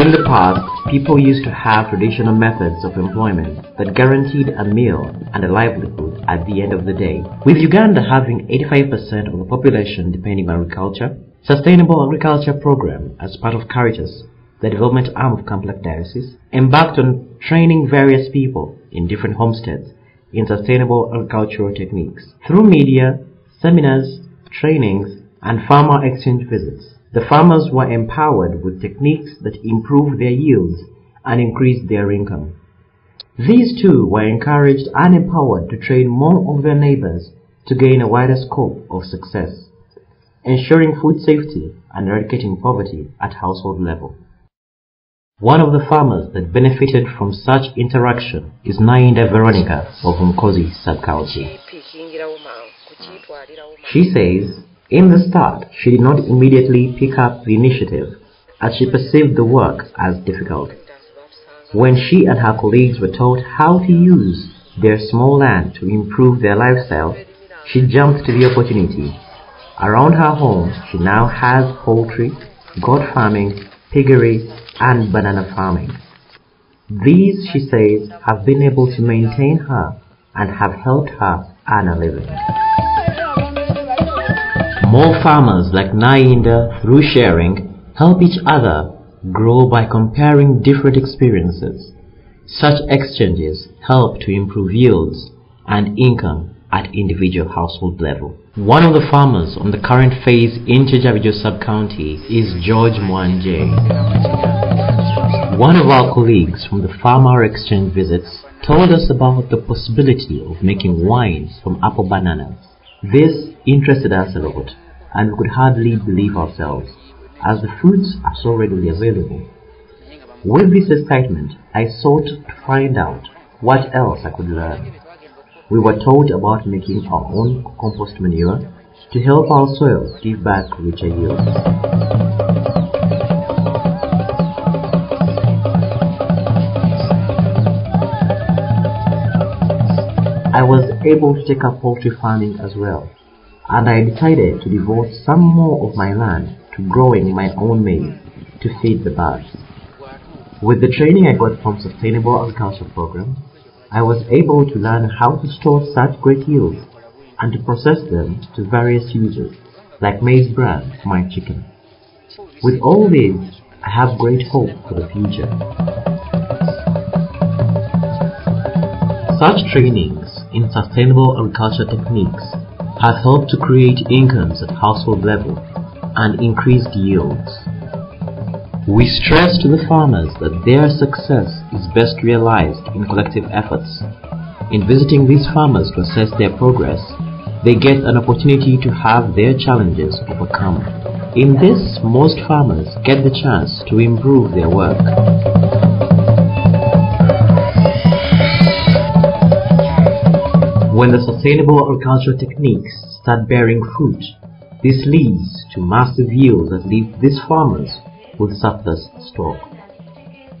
In the past, people used to have traditional methods of employment that guaranteed a meal and a livelihood at the end of the day. With Uganda having 85% of the population depending on agriculture, Sustainable Agriculture Program, as part of Caritas, the development arm of Kampala Diocese, embarked on training various people in different homesteads in sustainable agricultural techniques. Through media, seminars, trainings, and farmer exchange visits, the farmers were empowered with techniques that improved their yields and increased their income. These too were encouraged and empowered to train more of their neighbors to gain a wider scope of success, ensuring food safety and eradicating poverty at household level. One of the farmers that benefited from such interaction is Nainda Veronica of Mkozi sub-county. She says, in the start, she did not immediately pick up the initiative as she perceived the work as difficult. When she and her colleagues were taught how to use their small land to improve their lifestyle, she jumped to the opportunity. Around her home, she now has poultry, goat farming, piggery, and banana farming. These, she says, have been able to maintain her and have helped her earn a living. More farmers like Nainda, through sharing, help each other grow by comparing different experiences. Such exchanges help to improve yields and income at individual household level. One of the farmers on the current phase in Chijabijo sub-county is George Mwanje. One of our colleagues from the farmer exchange visits told us about the possibility of making wines from apple bananas. This interested us a lot and we could hardly believe ourselves as the fruits are so readily available. With this excitement, I sought to find out what else I could learn. We were told about making our own compost manure to help our soil give back richer yields. I was able to take up poultry farming as well, and I decided to devote some more of my land to growing my own maize to feed the birds. With the training I got from Sustainable Agriculture Program, I was able to learn how to store such great yields and to process them to various uses, like maize bran for my chicken. With all this, I have great hope for the future. Such trainings in sustainable agriculture techniques have helped to create incomes at household level and increased yields. We stress to the farmers that their success is best realized in collective efforts. In visiting these farmers to assess their progress, they get an opportunity to have their challenges overcome. In this, most farmers get the chance to improve their work. When the sustainable agricultural techniques start bearing fruit, this leads to massive yields that leave these farmers with surplus stock.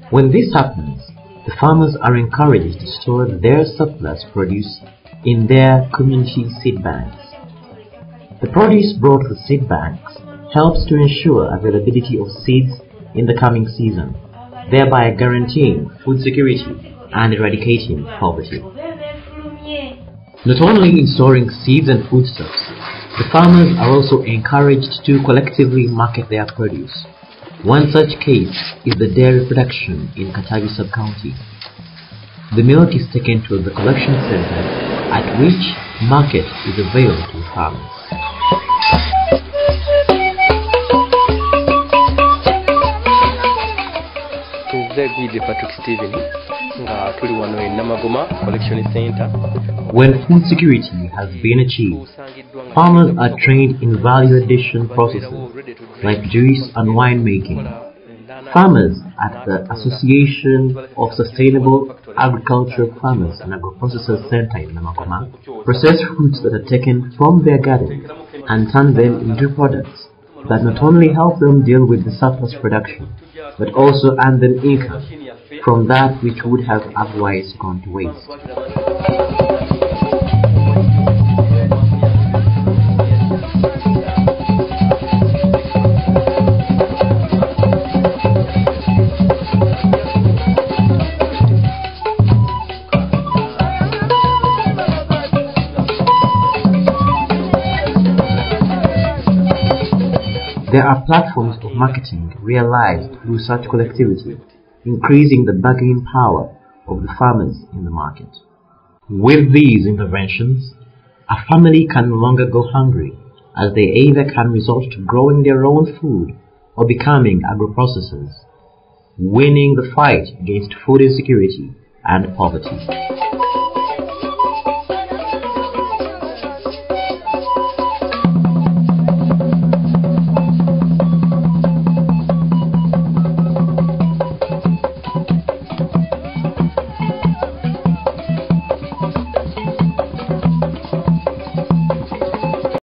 When this happens, the farmers are encouraged to store their surplus produce in their community seed banks. The produce brought to seed banks helps to ensure availability of seeds in the coming season, thereby guaranteeing food security and eradicating poverty. Not only in storing seeds and foodstuffs, the farmers are also encouraged to collectively market their produce. One such case is the dairy production in Katavi sub-county. The milk is taken to the collection center at which market is available to farmers. Patrick steven nga tuli wano e namagoma collection center When food security has been achieved, farmers are trained in value addition processes like juice and wine making. Farmers at the Association of Sustainable Agricultural Farmers and Agro-Processors Center in Namagoma process fruits that are taken from their gardens and turn them into products that not only help them deal with the surplus production, but also earn them income from that which would have otherwise gone to waste. There are platforms of marketing realized through such collectivity, increasing the bargaining power of the farmers in the market. With these interventions, a family can no longer go hungry, as they either can resort to growing their own food or becoming agro-processors, winning the fight against food insecurity and poverty.